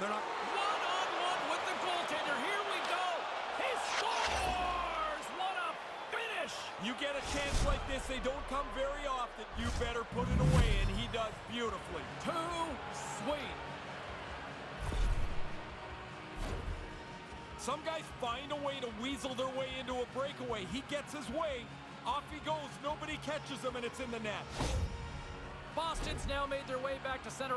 They're not... One-on-one with the goaltender. Here we go. He scores! What a finish! You get a chance like this, they don't come very often. You better put it away, and he does beautifully. Too sweet. Some guys find a way to weasel their way into a breakaway. He gets his way. Off he goes. Nobody catches him, and it's in the net. Boston's now made their way back to center